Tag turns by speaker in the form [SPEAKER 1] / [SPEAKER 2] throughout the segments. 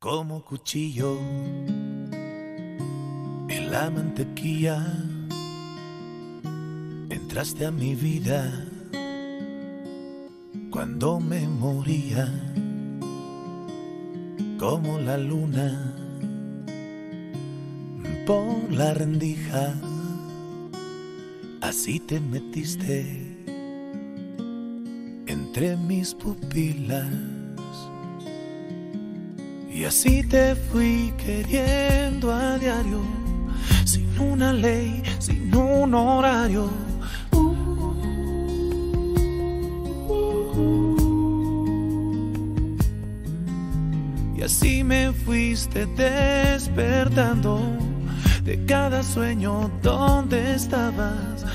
[SPEAKER 1] como cuchillo en la mantequilla. Entraste a mi vida cuando me moría, como la luna por la rendija. Así te metiste entre mis pupilas. Y así te fui queriendo a diario, sin una ley, sin un horario. Y así me fuiste despertando de cada sueño donde estabas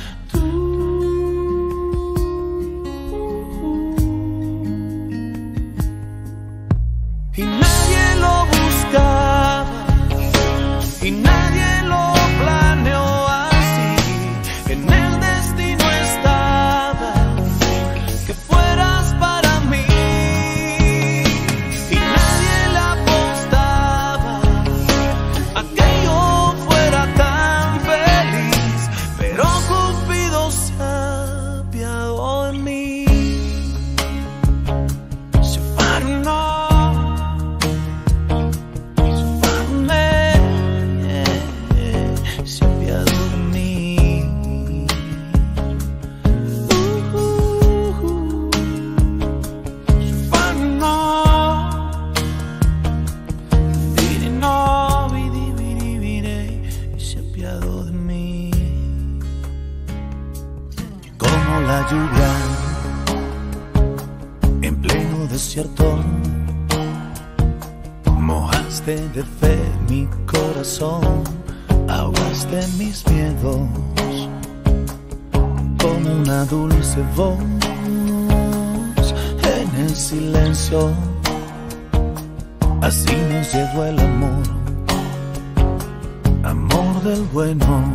[SPEAKER 1] de fe mi corazón, ahogaste mis miedos con una dulce voz en el silencio. Así nos llegó el amor, amor del bueno.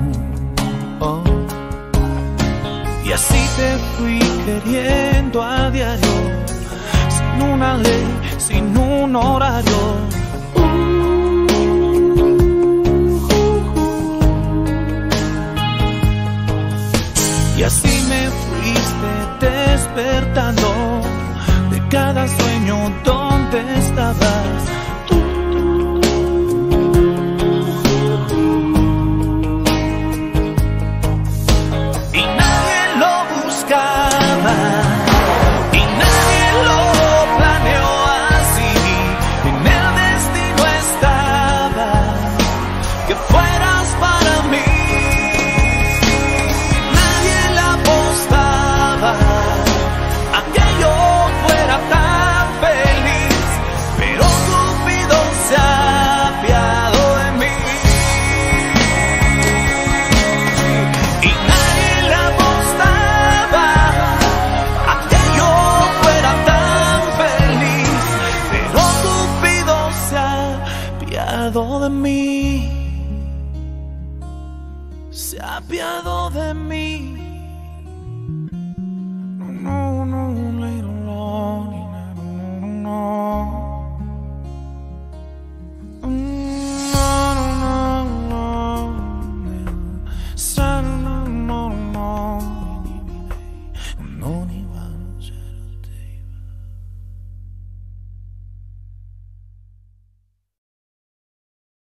[SPEAKER 1] Y así te fui queriendo a diario, sin una ley, sin un horario. apiado de mí, se apiado de mí.